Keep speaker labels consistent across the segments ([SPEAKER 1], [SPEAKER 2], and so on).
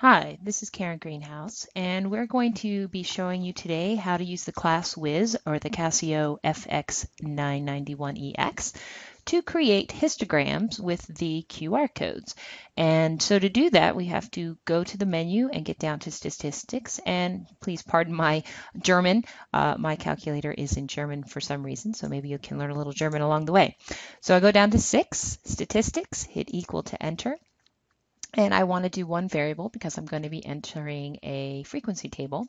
[SPEAKER 1] Hi, this is Karen Greenhaus, and we're going to be showing you today how to use the ClassWiz or the Casio FX991EX to create histograms with the QR codes. And so to do that, we have to go to the menu and get down to statistics. And please pardon my German. Uh, my calculator is in German for some reason, so maybe you can learn a little German along the way. So I go down to six, statistics, hit equal to enter. And I want to do one variable because I'm going to be entering a frequency table.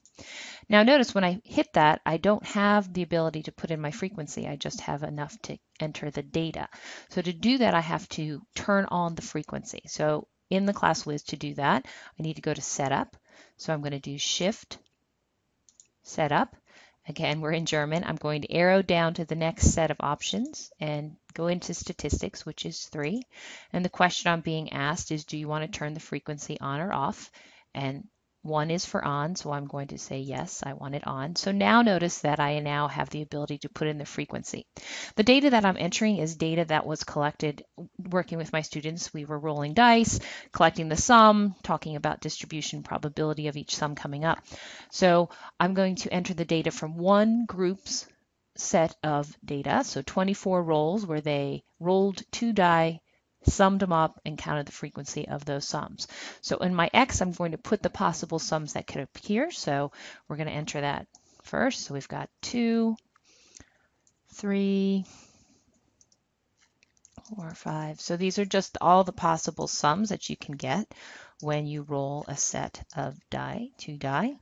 [SPEAKER 1] Now notice when I hit that, I don't have the ability to put in my frequency. I just have enough to enter the data. So to do that, I have to turn on the frequency. So in the class ClassWiz to do that, I need to go to Setup. So I'm going to do Shift, Setup. Again, we're in German. I'm going to arrow down to the next set of options and go into statistics, which is three. And the question I'm being asked is, do you want to turn the frequency on or off? And one is for on, so I'm going to say yes, I want it on. So now notice that I now have the ability to put in the frequency. The data that I'm entering is data that was collected working with my students. We were rolling dice, collecting the sum, talking about distribution probability of each sum coming up. So I'm going to enter the data from one group's set of data, so 24 rolls where they rolled two die summed them up, and counted the frequency of those sums. So in my X, I'm going to put the possible sums that could appear. So we're going to enter that first. So we've got two, three, four, five. So these are just all the possible sums that you can get when you roll a set of die, two die.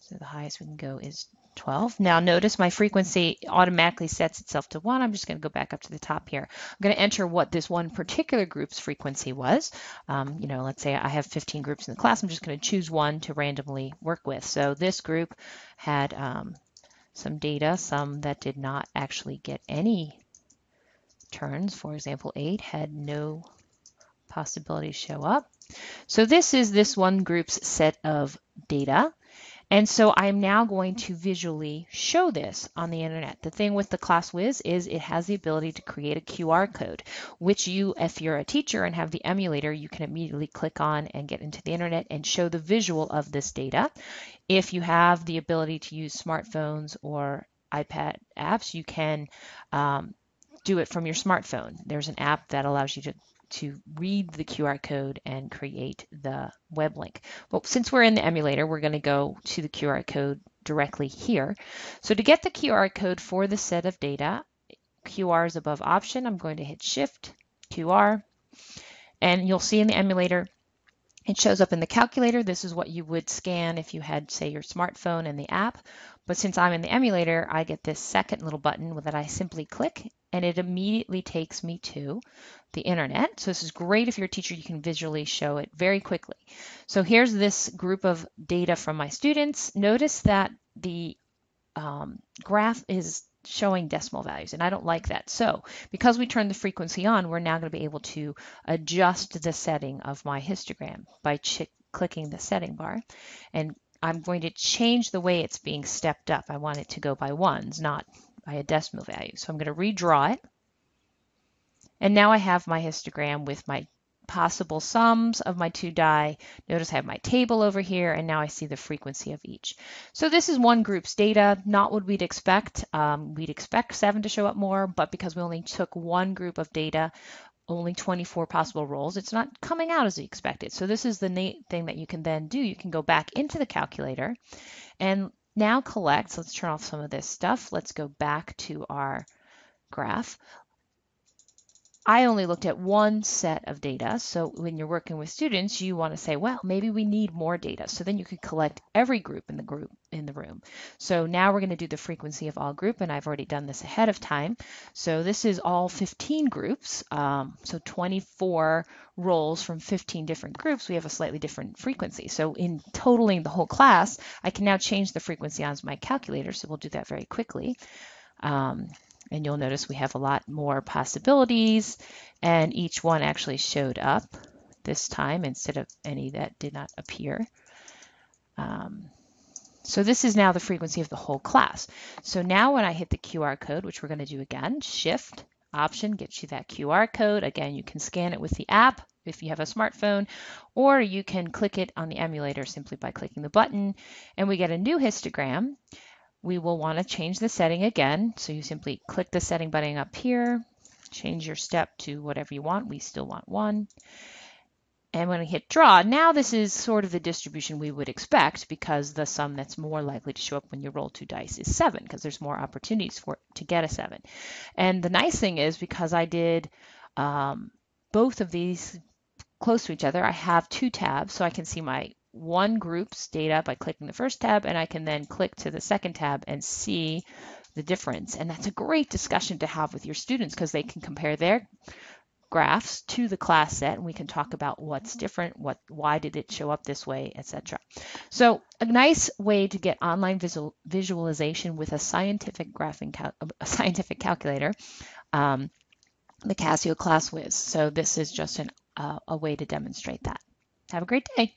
[SPEAKER 1] So the highest we can go is 12. Now notice my frequency automatically sets itself to 1. I'm just going to go back up to the top here. I'm going to enter what this one particular group's frequency was. Um, you know, let's say I have 15 groups in the class. I'm just going to choose one to randomly work with. So this group had um, some data, some that did not actually get any turns. For example, 8 had no possibility to show up. So this is this one group's set of data. And so I'm now going to visually show this on the internet. The thing with the ClassWiz is it has the ability to create a QR code, which you, if you're a teacher and have the emulator, you can immediately click on and get into the internet and show the visual of this data. If you have the ability to use smartphones or iPad apps, you can um, do it from your smartphone. There's an app that allows you to to read the QR code and create the web link. Well, since we're in the emulator, we're going to go to the QR code directly here. So to get the QR code for the set of data, QR is above option. I'm going to hit Shift, QR, and you'll see in the emulator it shows up in the calculator. This is what you would scan if you had, say, your smartphone and the app. But since I'm in the emulator, I get this second little button that I simply click and it immediately takes me to the internet. So this is great if you're a teacher, you can visually show it very quickly. So here's this group of data from my students. Notice that the um, graph is showing decimal values, and I don't like that. So because we turned the frequency on, we're now going to be able to adjust the setting of my histogram by clicking the setting bar. And I'm going to change the way it's being stepped up. I want it to go by ones, not by a decimal value. So I'm going to redraw it. And now I have my histogram with my possible sums of my two die. Notice I have my table over here, and now I see the frequency of each. So this is one group's data, not what we'd expect. Um, we'd expect seven to show up more, but because we only took one group of data, only 24 possible rolls, it's not coming out as we expected. So this is the neat thing that you can then do. You can go back into the calculator and now collect. Let's turn off some of this stuff. Let's go back to our graph. I only looked at one set of data. So when you're working with students, you want to say, well, maybe we need more data. So then you could collect every group in the group in the room. So now we're going to do the frequency of all group, and I've already done this ahead of time. So this is all 15 groups. Um, so 24 rolls from 15 different groups, we have a slightly different frequency. So in totaling the whole class, I can now change the frequency on my calculator. So we'll do that very quickly. Um, and you'll notice we have a lot more possibilities and each one actually showed up this time instead of any that did not appear. Um, so this is now the frequency of the whole class. So now when I hit the QR code, which we're going to do again, Shift, Option gets you that QR code. Again, you can scan it with the app if you have a smartphone, or you can click it on the emulator simply by clicking the button, and we get a new histogram. We will want to change the setting again, so you simply click the setting button up here, change your step to whatever you want. We still want one. And when we hit draw, now this is sort of the distribution we would expect because the sum that's more likely to show up when you roll two dice is seven because there's more opportunities for to get a seven. And the nice thing is because I did um, both of these close to each other, I have two tabs so I can see my one group's data by clicking the first tab and I can then click to the second tab and see the difference. And that's a great discussion to have with your students because they can compare their graphs to the class set and we can talk about what's different, what why did it show up this way, etc. So a nice way to get online visual, visualization with a scientific graphing cal a scientific calculator, um, the Casio ClassWiz. So this is just an, uh, a way to demonstrate that. Have a great day.